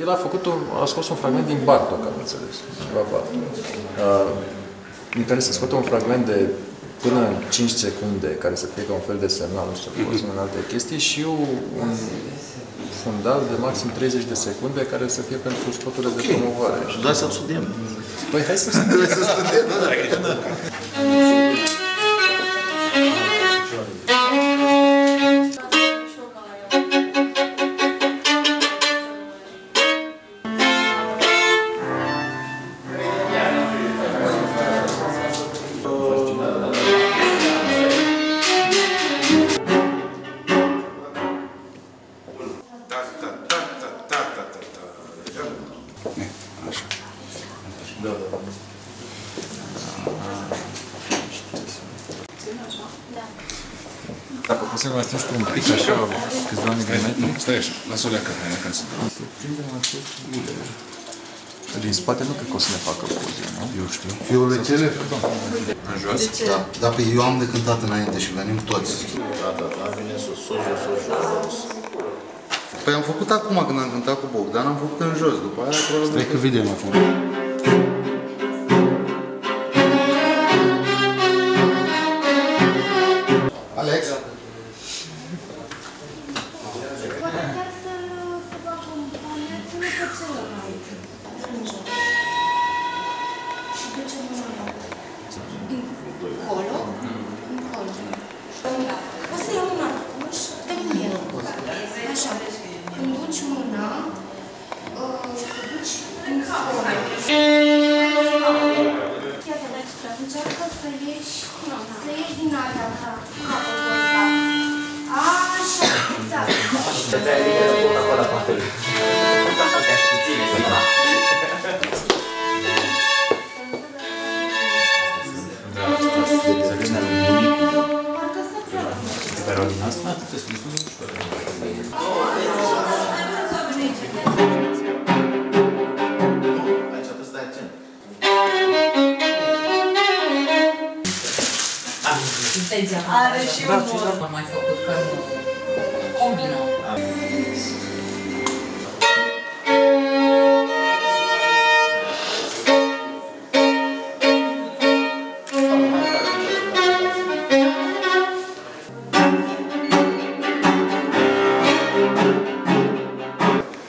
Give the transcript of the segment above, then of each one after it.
el a făcut un, a scos un fragment din Bartok, am înțeles. Ceva Bartok. Uh, din care se scoate un fragment de până în 5 secunde, care să fie ca un fel de semnal, nu știu, mm în alte chestii, și un fundal de maxim 30 de secunde care să fie pentru spoturile okay. de promovare. Și doar să studiem. Păi hai să studiem. să studiem, da, da. Da, da, da. Dacă poți să mai strângi un pic așa, câțiva milimetri. Nu, stai așa, lasă-o leacă, hai acasă. Din spate nu cred că o să ne facă poze, nu? Eu știu. Violetele? În jos? Da. Dar pe eu am de cântat înainte și venim toți. Da, da, da, vine sus, sus, jos, sus, jos. Păi am făcut acum când am cântat cu Bogdan, am făcut în jos. După aia probabil... Stai că vedem acum. Alex? Poate chiar să se facă un pane, ține pe celălalt. În jos. Și duce mâna la Dincolo? Dincolo. O să iau un arcuș, venim el. Așa. Când duci mâna, uh, te duci Karolina zna, to jest niezwykle. Are și unul. Am mai făcut că nu combină.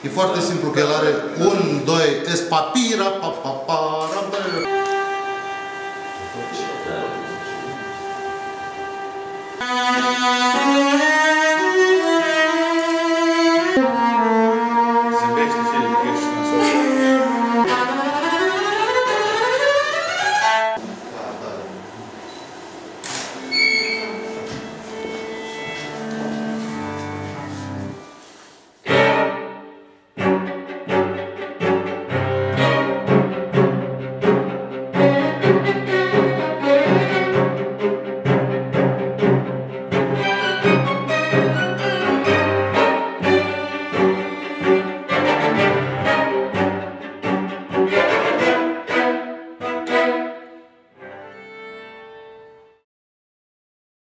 E foarte simplu că el are un, doi, es papira, pa, pa, pa, ra, bă. Thank you.